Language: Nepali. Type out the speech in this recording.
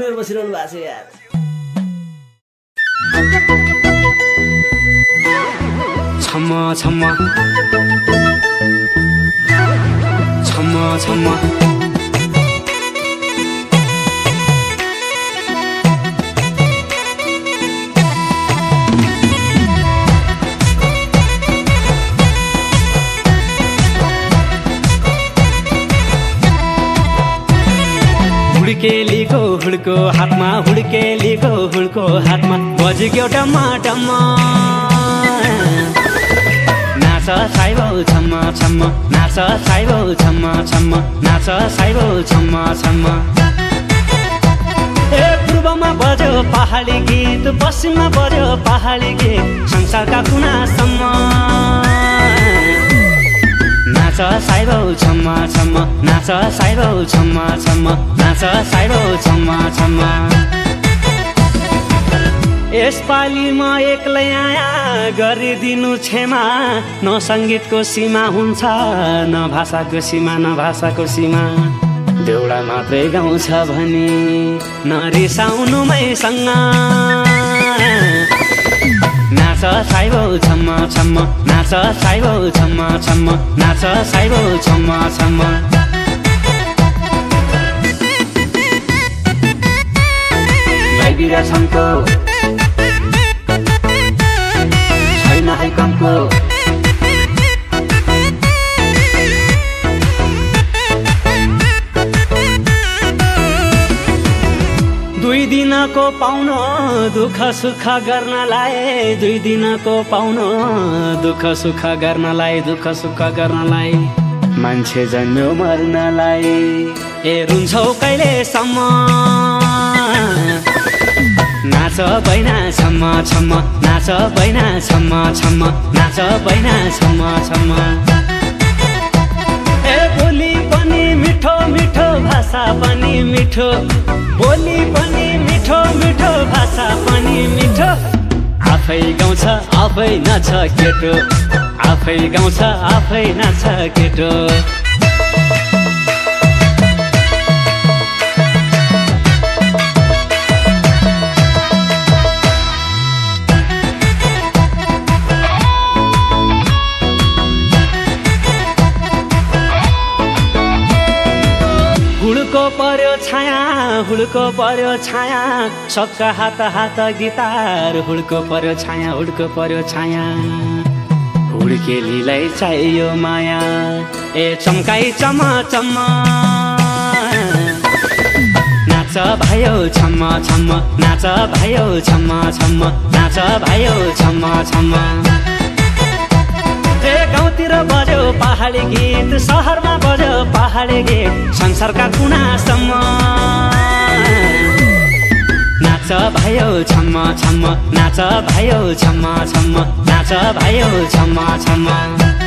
बसिरहनु भएको छ यार। छम्म छम्म। छम्म छम्म। हुड्केलीको हुड्को हातमा हुड्केलीको हुड्को हातमा बजेको एउटा माटमा। नाच साइबौ छम्म छम्म नाच साइबौ छम्म छम्म नाच साइबौ छम्म छम्म। ए पूर्वमा बज्यो पहाडी गीत पश्चिममा बज्यो पहाडी गीत संसारका छम्म छम्म नाच साइबौ छम्म छम्म नाच साइबौ छम्म छम्म। यसपालि म एक्लै आया गरिदिनु क्षमा न सङ्गीतको सीमा हुन्छ न भाषाको सीमा न भाषाको सीमा। देउडा मात्रै गाउँछ भने न रिसाउनु मैसँग। नाच साइबौ छम्म छम्म। नाच साइबौ छम्म छम्म। नाच साइबौ छम्म छम्म। बाहिर छम्को दिनको पाउनु दुःख सुख गर्नलाई दुई दिनको पाउनु दुःख सुख गर्नलाई दुःख सुख गर्नलाई। मान्छे जन्म्यो मर्नलाई ए रुन्छौ कहिलेसम्म? नाच बैना छम्म। छम्म नाच बैना छम्म। छम्म नाच बैना छम्म छम्म। ए बोली पनि मिठो मिठो भाषा पनि मिठो। बोली पनि आफै गाउँछ आफै नाच केटो। आफै गाउँछ आफै नाच केटो। पर्यो छाया हुड्को पर्यो छाया। सक्का हात हात गिटार हुड्को पर्यो छाया हुड्को पर्यो छाया। हुड्केलीलाई चाहियो माया ए चम्काइ चम चम नाच भयो छम्म छम्म नाच भयो छम्म छम्म नाच भयो ए गाउँतिर पहाडी गीत सहरमा बज्यो पहाडी गीत संसारका कुनासम्म। नाच भयो छम्म छम्म नाच भयो छम्म छम्म नाच भयो छम्म छम्म।